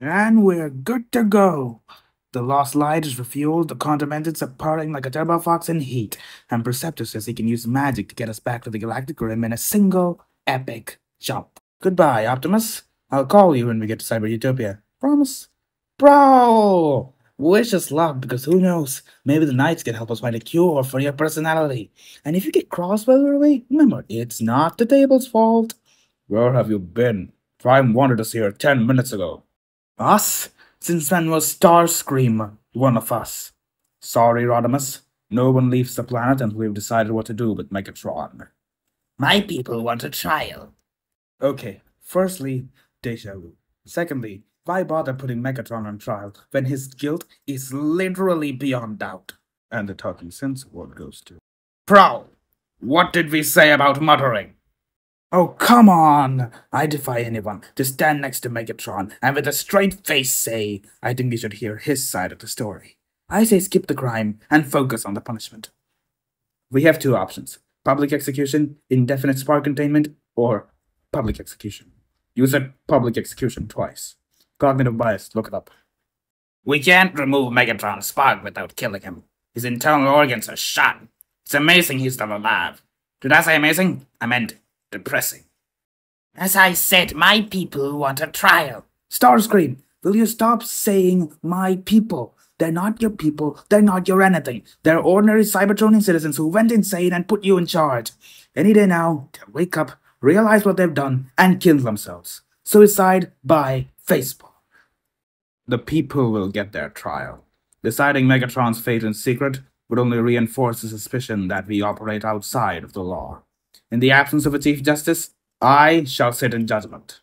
And we're good to go. The lost light is refueled, the contaminants are purring like a turbo fox in heat, and Perceptor says he can use magic to get us back to the Galactic Rim in a single epic jump. Goodbye, Optimus. I'll call you when we get to Cyber Utopia. Promise? Bro! Wish us luck, because who knows, maybe the Knights can help us find a cure for your personality. And if you get cross while we're away, remember, it's not the table's fault. Where have you been? Prime wanted us here ten minutes ago. Us? Since when was Starscream one of us? Sorry, Rodimus. No one leaves the planet until we've decided what to do with Megatron. My people want a trial. Okay, firstly, deja vu. Secondly, why bother putting Megatron on trial when his guilt is literally beyond doubt? And the talking sense award goes to Prowl. What did we say about muttering? Oh, come on! I defy anyone to stand next to Megatron and with a straight face say, I think we should hear his side of the story. I say skip the crime and focus on the punishment. We have two options public execution, indefinite spark containment, or public execution. You said public execution twice. Cognitive bias, look it up. We can't remove Megatron's spark without killing him. His internal organs are shot. It's amazing he's still alive. Did I say amazing? I meant depressing. As I said, my people want a trial. Starscream, will you stop saying my people? They're not your people. They're not your anything. They're ordinary Cybertronian citizens who went insane and put you in charge. Any day now, they'll wake up, realize what they've done, and kill themselves. Suicide by Facebook. The people will get their trial. Deciding Megatron's fate in secret would only reinforce the suspicion that we operate outside of the law. In the absence of a Chief Justice, I shall sit in judgment.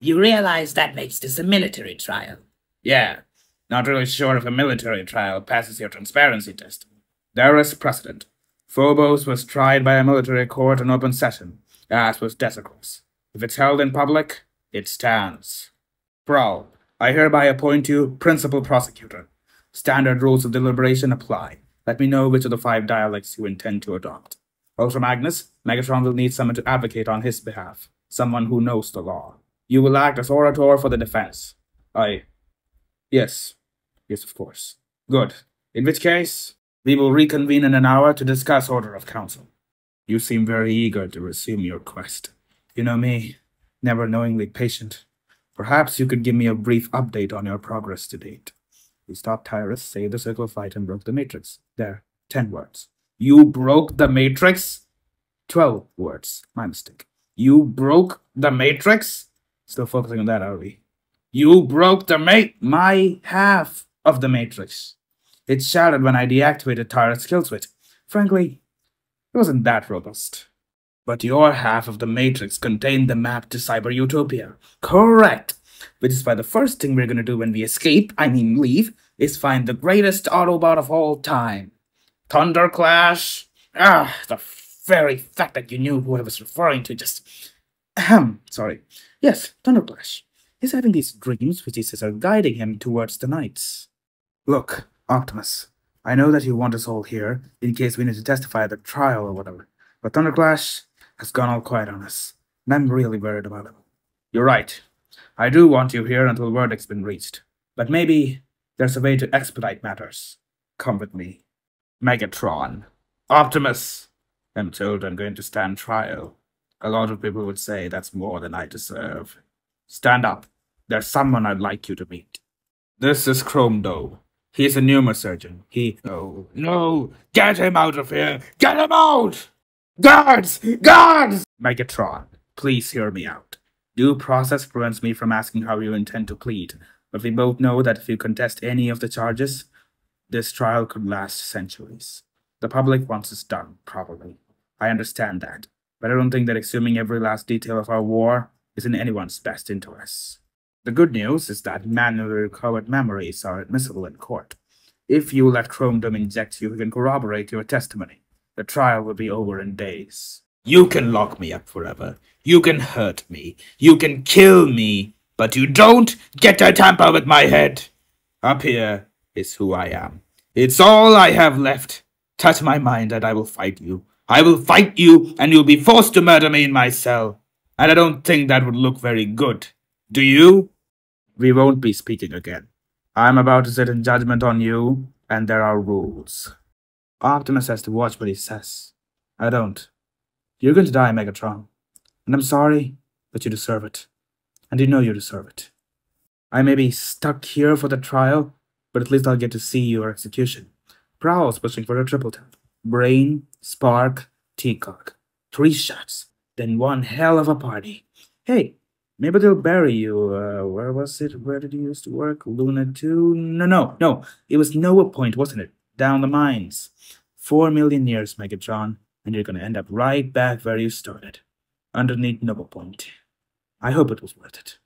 You realize that makes this a military trial? Yeah, not really sure if a military trial passes your transparency test. There is precedent. Phobos was tried by a military court in open session, as was Desicrus. If it's held in public, it stands. Prowl, I hereby appoint you principal prosecutor. Standard rules of deliberation apply. Let me know which of the five dialects you intend to adopt. Ultra Magnus, Megatron will need someone to advocate on his behalf, someone who knows the law. You will act as orator for the defense. I. Yes. Yes, of course. Good. In which case, we will reconvene in an hour to discuss Order of Council. You seem very eager to resume your quest. You know me, never knowingly patient. Perhaps you could give me a brief update on your progress to date. We stopped Tyrest, saved the Circle of Light, and broke the Matrix. There, ten words. You broke the matrix? 12 words. My mistake. You broke the matrix? Still focusing on that, are we? You broke the mate. My half of the matrix. It shattered when I deactivated Tyrest kill switch. Frankly, it wasn't that robust. But your half of the matrix contained the map to Cyber Utopia. Correct. Which is why the first thing we're gonna do when we escape, I mean leave, is find the greatest Autobot of all time. Thunderclash. Ah, the very fact that you knew who I was referring to just. Ahem, sorry. Yes, Thunderclash. He's having these dreams which he says are guiding him towards the Knights. Look, Optimus, I know that you want us all here in case we need to testify at the trial or whatever, but Thunderclash has gone all quiet on us, and I'm really worried about him. You're right. I do want you here until verdict's been reached, but maybe there's a way to expedite matters. Come with me. Megatron. Optimus. I'm told I'm going to stand trial. A lot of people would say that's more than I deserve. Stand up. There's someone I'd like you to meet. This is Chrome Dome. He's a neurosurgeon. He. Oh, no! Get him out of here! Get him out! Guards! Guards! Megatron, please hear me out. Due process prevents me from asking how you intend to plead, but we both know that if you contest any of the charges, this trial could last centuries. The public wants us done, probably. I understand that, but I don't think that assuming every last detail of our war is in anyone's best interests. The good news is that manually recovered memories are admissible in court. If you let Chrome Dome inject you, he can corroborate your testimony. The trial will be over in days. You can lock me up forever. You can hurt me. You can kill me. But you don't get to tamper with my head. Up here, is who I am. It's all I have left. Touch my mind and I will fight you. I will fight you and you'll be forced to murder me in my cell. And I don't think that would look very good. Do you? we won't be speaking again. I'm about to sit in judgment on you, and there are rules. Optimus has to watch what he says. I don't. You're going to die, Megatron. And I'm sorry, but you deserve it. And you know you deserve it. I may be stuck here for the trial, but at least I'll get to see your execution. Prowl's pushing for a triple tap. Brain, Spark, T-Cog. Three shots, then one hell of a party. Hey, maybe they'll bury you. Uh, where was it? Where did you used to work? Luna 2? No, no, no. It was Noah Point, wasn't it? Down the mines. Four million years, Megatron, and you're gonna end up right back where you started. Underneath Noah Point. I hope it was worth it.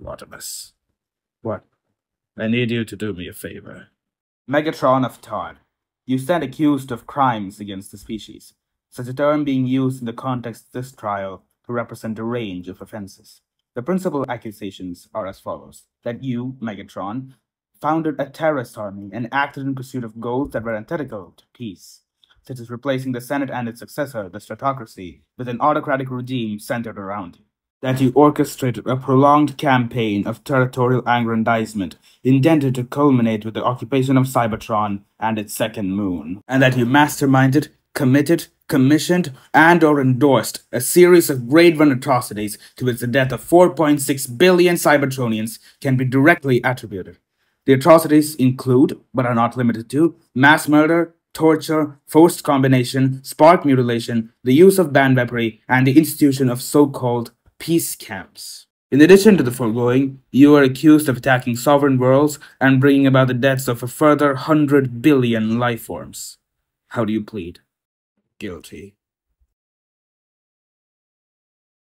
Rodimus. What? I need you to do me a favor. Megatron of Tarn. You stand accused of crimes against the species, such a term being used in the context of this trial to represent a range of offenses. The principal accusations are as follows that you, Megatron, founded a terrorist army and acted in pursuit of goals that were antithetical to peace, such as replacing the Senate and its successor, the Stratocracy, with an autocratic regime centered around you that you orchestrated a prolonged campaign of territorial aggrandizement intended to culminate with the occupation of Cybertron and its second moon, and that you masterminded, committed, commissioned, and or endorsed a series of grade 1 atrocities to which the death of 4.6 billion Cybertronians can be directly attributed. The atrocities include, but are not limited to, mass murder, torture, forced combination, spark mutilation, the use of banned weaponry, and the institution of so-called peace camps. In addition to the foregoing, you are accused of attacking sovereign worlds and bringing about the deaths of a further 100 billion life forms. How do you plead? Guilty.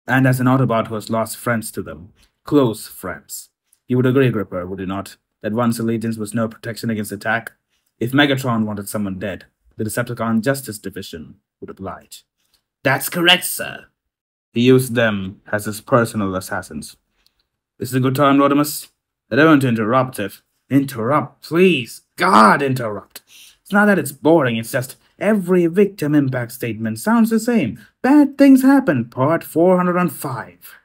And as an Autobot who has lost friends to them, close friends, you would agree, Gripper, would you not, that one's allegiance was no protection against attack? If Megatron wanted someone dead, the Decepticon Justice Division would oblige. That's correct, sir. He used them as his personal assassins. This is a good time, Rodimus? I don't want to interrupt if... Interrupt, please. God, interrupt. It's not that it's boring, it's just every victim impact statement sounds the same. Bad things happen, part 405.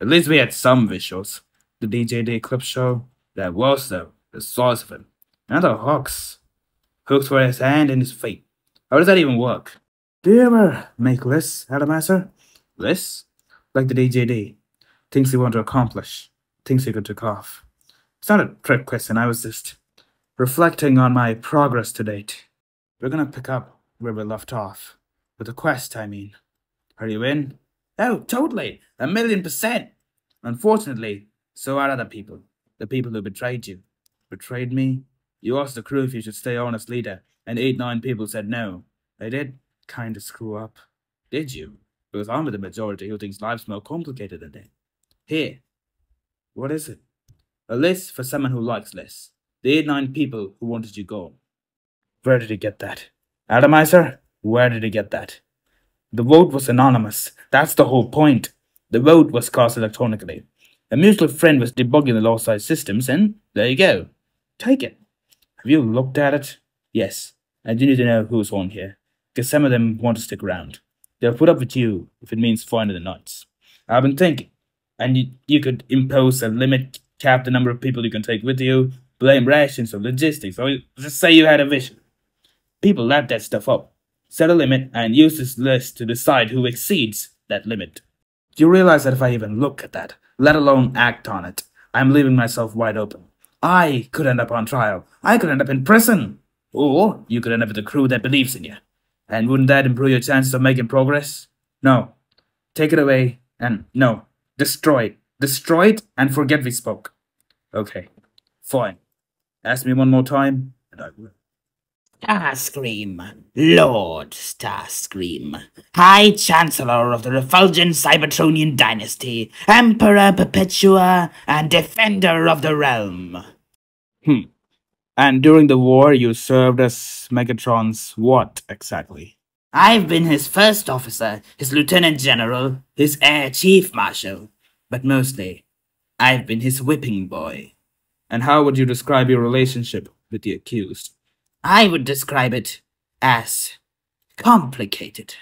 At least we had some visuals. The DJD clip show, that was, though, the source of. And the hooks. Hooks for his hand and his feet. How does that even work? Do you ever make lists, Atomizer? This? Like the DJD. Things you want to accomplish. Things you could tick off. It's not a trick question, I was just reflecting on my progress to date. We're gonna pick up where we left off. With the quest, I mean. Are you in? Oh, totally. A million percent. Unfortunately, so are other people. The people who betrayed you. Betrayed me? You asked the crew if you should stay on as leader, and eight, nine people said no. They did kinda screw up. Did you? Because I'm with the majority who thinks life's more complicated than that. Here, what is it? A list for someone who likes lists. The eight nine people who wanted you gone. Where did he get that? Atomizer? Where did he get that? The vote was anonymous. That's the whole point. The vote was cast electronically. A mutual friend was debugging the low-side systems, and there you go. Take it. Have you looked at it? Yes. And you need to know who's on here, because some of them want to stick around. They'll put up with you if it means finding the Knights. I've been thinking, and you, you could impose a limit, cap the number of people you can take with you, blame rations or logistics, or just say you had a vision. People lap that stuff up. Set a limit and use this list to decide who exceeds that limit. Do you realize that if I even look at that, let alone act on it, I'm leaving myself wide open? I could end up on trial. I could end up in prison. Or you could end up with a crew that believes in you. And wouldn't that improve your chances of making progress? No. Take it away and no. Destroy it. Destroy it and forget we spoke. Okay. Fine. Ask me one more time and I will. Starscream, Lord Starscream, High Chancellor of the Refulgent Cybertronian Dynasty, Emperor Perpetua, and Defender of the Realm. Hmm. And during the war, you served as Megatron's what exactly? I've been his first officer, his lieutenant general, his air chief marshal, but mostly, I've been his whipping boy. And how would you describe your relationship with the accused? I would describe it as complicated.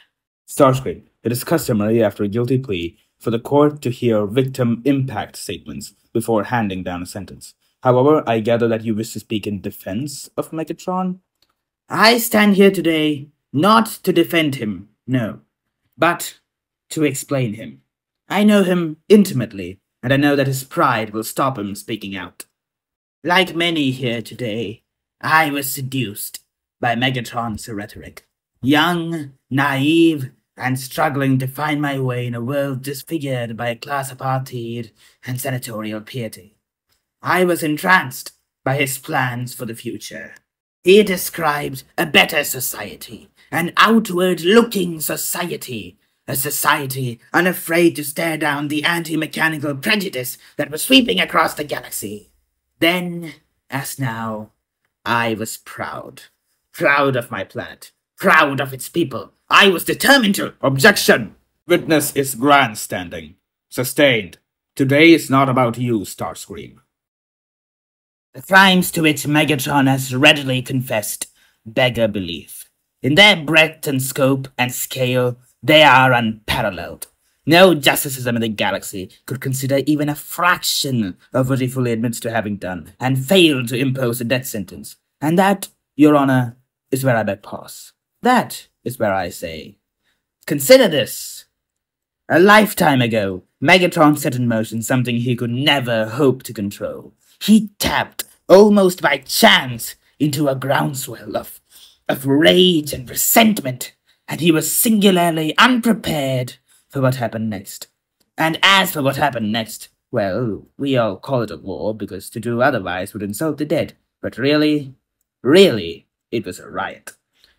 Starscream, it is customary after a guilty plea for the court to hear victim impact statements before handing down a sentence. However, I gather that you wish to speak in defense of Megatron? I stand here today not to defend him, no, but to explain him. I know him intimately, and I know that his pride will stop him speaking out. Like many here today, I was seduced by Megatron's rhetoric. Young, naive, and struggling to find my way in a world disfigured by a class apartheid and senatorial piety. I was entranced by his plans for the future. He described a better society, an outward looking society, a society unafraid to stare down the anti mechanical prejudice that was sweeping across the galaxy. Then, as now, I was proud. Proud of my planet, proud of its people. I was determined to. Objection! Witness is grandstanding. Sustained. Today is not about you, Starscream. The crimes to which Megatron has readily confessed beggar belief. In their breadth and scope and scale, they are unparalleled. No justice system in the galaxy could consider even a fraction of what he fully admits to having done, and fail to impose a death sentence. And that, Your Honor, is where I beg pause. That is where I say, consider this. A lifetime ago, Megatron set in motion something he could never hope to control. He tapped, almost by chance, into a groundswell of, of rage and resentment, and he was singularly unprepared for what happened next. And as for what happened next, well, we all call it a war because to do otherwise would insult the dead. But really, really, it was a riot.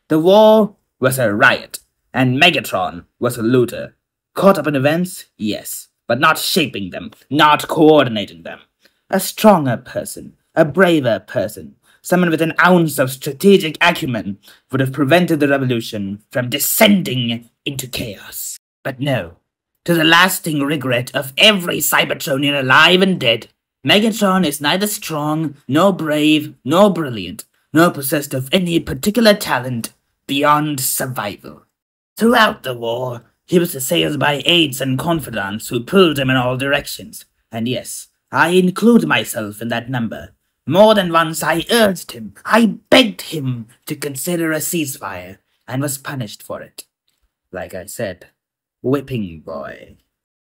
The war was a riot, and Megatron was a looter. Caught up in events? Yes, but not shaping them, not coordinating them. A stronger person, a braver person, someone with an ounce of strategic acumen would have prevented the revolution from descending into chaos. But no, to the lasting regret of every Cybertronian alive and dead, Megatron is neither strong, nor brave, nor brilliant, nor possessed of any particular talent beyond survival. Throughout the war, he was assailed by aides and confidants who pulled him in all directions. And yes, I include myself in that number. More than once I urged him, I begged him to consider a ceasefire, and was punished for it. Like I said, whipping boy.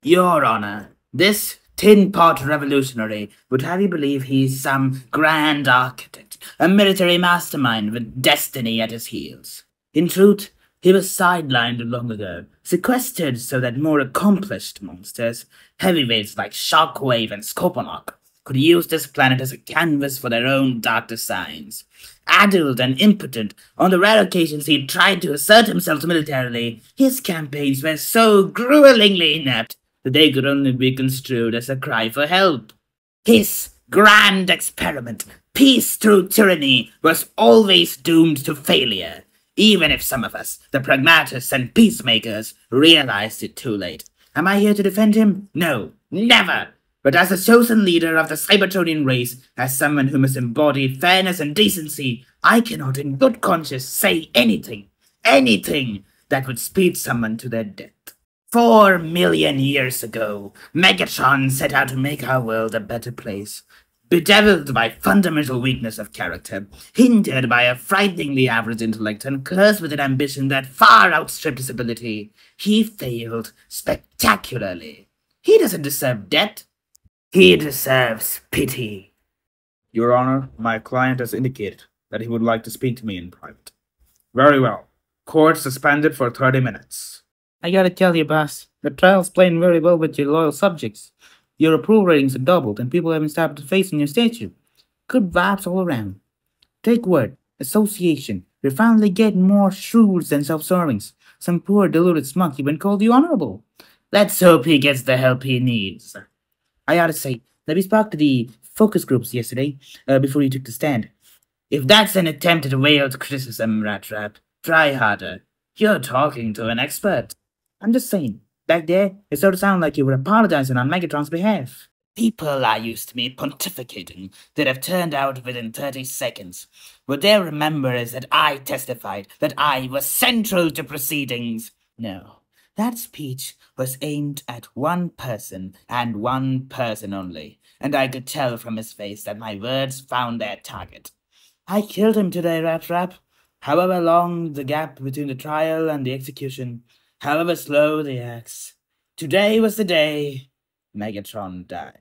Your Honor, this tin pot revolutionary would have you believe he's some grand architect, a military mastermind with destiny at his heels. In truth, he was sidelined long ago, sequestered so that more accomplished monsters, heavyweights like Shockwave and Scorponok, could use this planet as a canvas for their own dark designs. Addled and impotent, on the rare occasions he tried to assert himself militarily, his campaigns were so gruelingly inept that they could only be construed as a cry for help. His grand experiment, peace through tyranny, was always doomed to failure, even if some of us, the pragmatists and peacemakers, realized it too late. Am I here to defend him? No, never! But as a chosen leader of the Cybertronian race, as someone who must embody fairness and decency, I cannot in good conscience say anything, anything that would speed someone to their death. Four million years ago, Megatron set out to make our world a better place. Bedeviled by fundamental weakness of character, hindered by a frighteningly average intellect, and cursed with an ambition that far outstripped his ability, he failed spectacularly. He doesn't deserve death. He deserves pity. Your Honor, my client has indicated that he would like to speak to me in private. Very well. Court suspended for 30 minutes. I gotta tell you, boss, the trial's playing very well with your loyal subjects. Your approval ratings have doubled, and people haven't stopped facing your statue. Good vibes all around. Take word, association. You're finally getting more shrewds than self-serving. Some poor deluded smug even called you honorable. Let's hope he gets the help he needs. I ought to say that we spoke to the focus groups yesterday, uh, before you took the stand. If that's an attempt at veiled criticism, Rat Trap, try harder. You're talking to an expert. I'm just saying, back there, it sort of sounded like you were apologizing on Megatron's behalf. People are used to me pontificating that have turned out within 30 seconds. What they'll remember is that I testified that I was central to proceedings. No, That speech was aimed at one person and one person only, and I could tell from his face that my words found their target. I killed him today, Rat Trap. However long the gap between the trial and the execution, however slow the axe, today was the day Megatron died.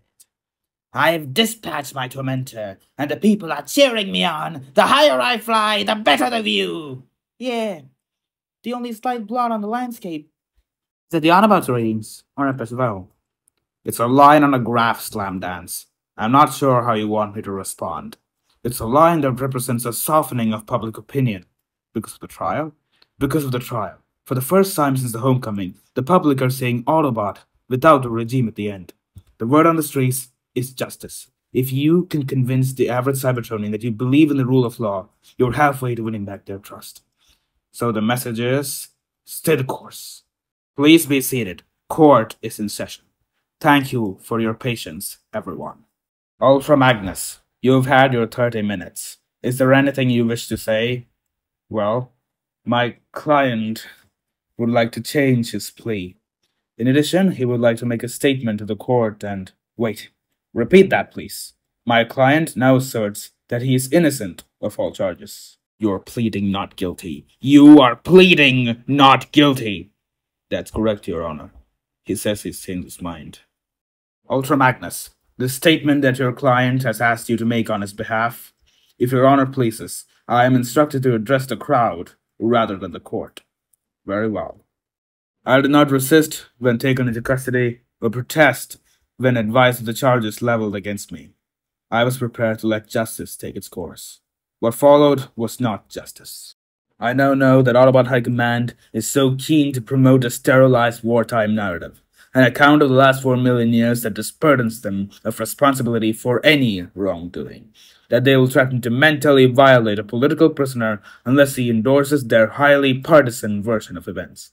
I have dispatched my tormentor, and the people are cheering me on. The higher I fly, the better the view. Yeah, the only slight blot on the landscape is that the Autobots ratings are up as well. It's a line on a graph slam dance. I'm not sure how you want me to respond. It's a line that represents a softening of public opinion. Because of the trial? Because of the trial. For the first time since the homecoming, the public are saying Autobot without a regime at the end. The word on the streets is justice. If you can convince the average Cybertronian that you believe in the rule of law, you're halfway to winning back their trust. So the message is stay the course. Please be seated. Court is in session. Thank you for your patience, everyone. Ultra Magnus, you've had your 30 minutes. Is there anything you wish to say? Well, my client would like to change his plea. In addition, he would like to make a statement to the court and wait. Repeat that, please. My client now asserts that he is innocent of all charges. You're pleading not guilty. You are pleading not guilty. That's correct, Your Honor. He says he's changed his mind. Ultra Magnus, the statement that your client has asked you to make on his behalf, if Your Honor pleases, I am instructed to address the crowd rather than the court. Very well. I did not resist when taken into custody or protest when advised of the charges leveled against me. I was prepared to let justice take its course. What followed was not justice. I now know that Autobot High Command is so keen to promote a sterilized wartime narrative, an account of the last four million years that disburdens them of responsibility for any wrongdoing, that they will threaten to mentally violate a political prisoner unless he endorses their highly partisan version of events.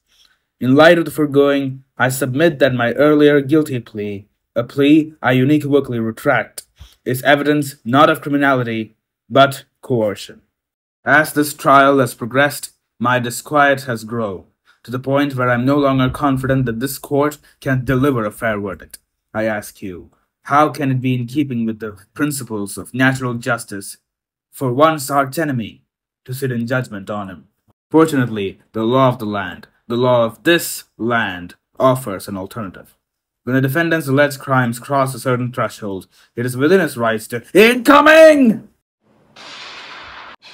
In light of the foregoing, I submit that my earlier guilty plea, a plea I unequivocally retract, is evidence not of criminality, but coercion. As this trial has progressed, my disquiet has grown, to the point where I'm no longer confident that this court can deliver a fair verdict. I ask you, how can it be in keeping with the principles of natural justice for one's arch enemy to sit in judgment on him? Fortunately, the law of the land, the law of this land, offers an alternative. When a defendant's alleged crimes cross a certain threshold, it is within his rights to INCOMING!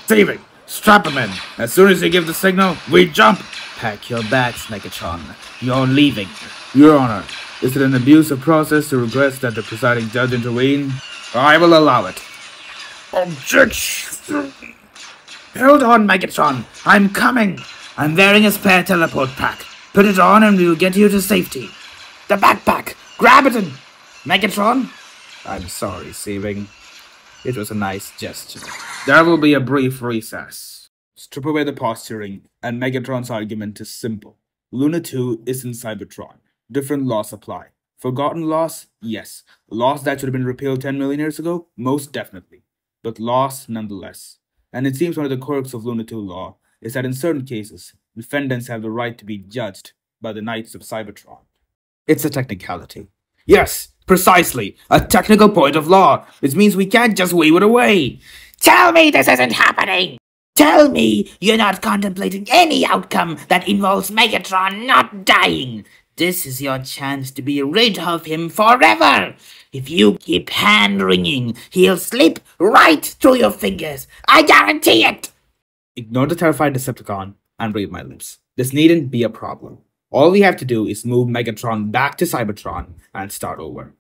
Steven, strap him in. As soon as you give the signal, we jump. Pack your bags, Megatron. You're leaving. Your Honor, is it an abusive process to request that the presiding judge intervene? I will allow it. Objection! Hold on, Megatron. I'm coming. I'm wearing a spare teleport pack. Put it on and we'll get you to safety. The backpack! Grab it and... Megatron? I'm sorry, Seeving. It was a nice gesture. There will be a brief recess. Strip away the posturing, and Megatron's argument is simple. Luna 2 is in Cybertron. Different laws apply. Forgotten laws? Yes. Laws that should have been repealed 10 million years ago? Most definitely. But laws nonetheless. And it seems one of the quirks of Luna 2 law is that in certain cases, defendants have the right to be judged by the Knights of Cybertron. It's a technicality. Yes, precisely. A technical point of law. This means we can't just wave it away. Tell me this isn't happening! Tell me you're not contemplating any outcome that involves Megatron not dying! This is your chance to be rid of him forever! If you keep hand wringing, he'll slip right through your fingers. I guarantee it! Ignore the terrified Decepticon and read my lips. This needn't be a problem. All we have to do is move Megatron back to Cybertron and start over.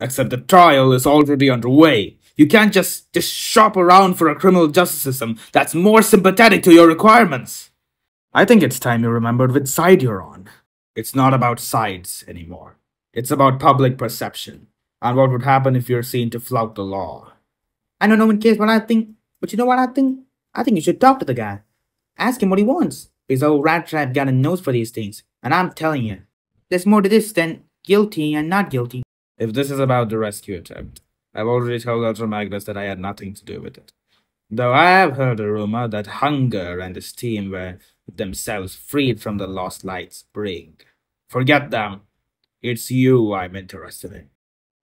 Except the trial is already underway. You can't just, just shop around for a criminal justice system that's more sympathetic to your requirements. I think it's time you remembered which side you're on. It's not about sides anymore. It's about public perception and what would happen if you're seen to flout the law. I don't know in case what I think, but you know what I think? I think you should talk to the guy. Ask him what he wants. His old rat trap got a nose for these things. And I'm telling you, there's more to this than guilty and not guilty. If this is about the rescue attempt, I've already told Ultra Magnus that I had nothing to do with it. Though I have heard a rumor that Hunger and his team were themselves freed from the Lost Lights brig. Forget them. It's you I'm interested in.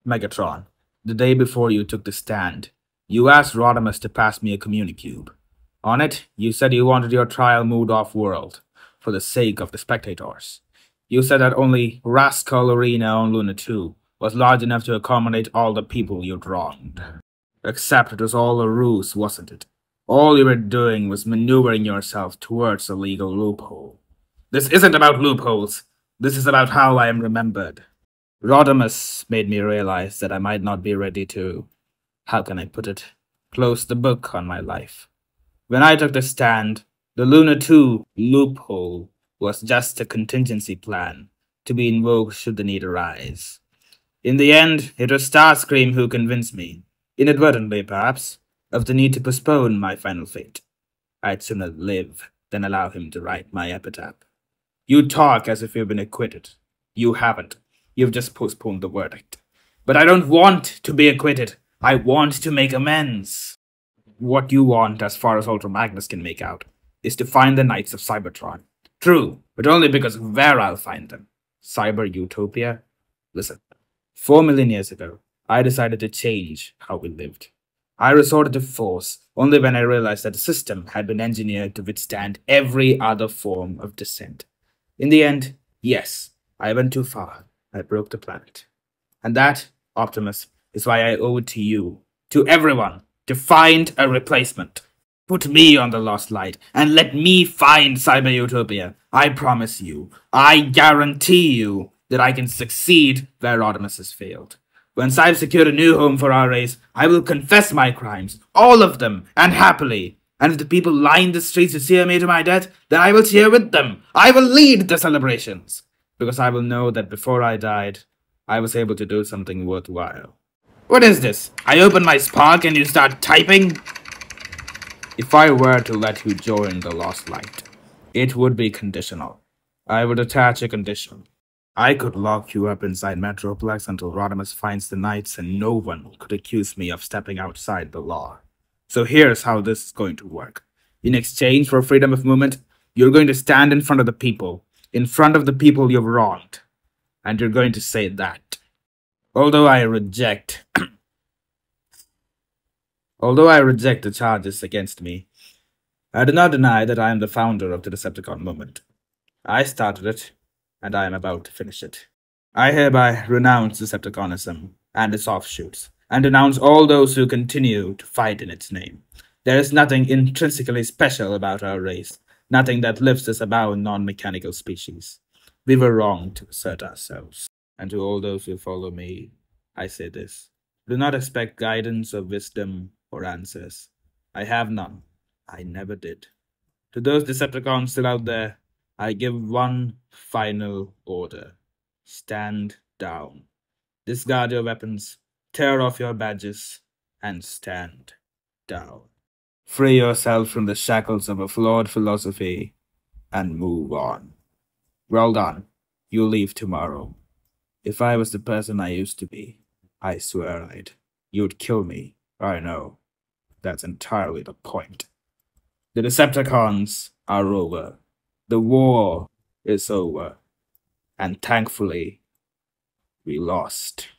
Megatron, the day before you took the stand, you asked Rodimus to pass me a communicube. On it, you said you wanted your trial moved off-world, for the sake of the spectators. You said that only Rascal Arena on Luna 2 was large enough to accommodate all the people you'd wronged. Except it was all a ruse, wasn't it? All you were doing was maneuvering yourself towards a legal loophole. This isn't about loopholes. This is about how I am remembered. Rodimus made me realize that I might not be ready to, how can I put it, close the book on my life. When I took the stand, the Luna 2 loophole was just a contingency plan to be invoked should the need arise. In the end, it was Starscream who convinced me, inadvertently perhaps, of the need to postpone my final fate. I'd sooner live than allow him to write my epitaph. You talk as if you've been acquitted. You haven't. You've just postponed the verdict. But I don't want to be acquitted. I want to make amends. What you want, as far as Ultra Magnus can make out, is to find the Knights of Cybertron. True, but only because where I'll find them. Cyber Utopia? Listen, four million years ago, I decided to change how we lived. I resorted to force only when I realized that the system had been engineered to withstand every other form of dissent. In the end, yes, I went too far. I broke the planet. And that, Optimus, is why I owe it to you, to everyone, to find a replacement. Put me on the lost light and let me find Cyber Utopia. I promise you, I guarantee you that I can succeed where Rodimus has failed. Once I've secured a new home for our race, I will confess my crimes, all of them, and happily. And if the people line the streets to cheer me to my death, then I will cheer with them. I will lead the celebrations. Because I will know that before I died, I was able to do something worthwhile. What is this? I open my Spark and you start typing? If I were to let you join the Lost Light, it would be conditional. I would attach a condition. I could lock you up inside Metroplex until Rodimus finds the Knights and no one could accuse me of stepping outside the law. So here's how this is going to work. In exchange for freedom of movement, you're going to stand in front of the people, in front of the people you've wronged, and you're going to say that. Although I reject... Although I reject the charges against me, I do not deny that I am the founder of the Decepticon movement. I started it, and I am about to finish it. I hereby renounce Decepticonism and its offshoots, and denounce all those who continue to fight in its name. There is nothing intrinsically special about our race, nothing that lifts us above non-mechanical species. We were wrong to assert ourselves. And to all those who follow me, I say this. Do not expect guidance or wisdom or answers. I have none. I never did. To those Decepticons still out there, I give one final order. Stand down. Discard your weapons, tear off your badges, and stand down. Free yourself from the shackles of a flawed philosophy and move on. Well done. You leave tomorrow. If I was the person I used to be, I swear I'd. You'd kill me. I know. That's entirely the point. The Decepticons are over. The war is over. And thankfully, we lost.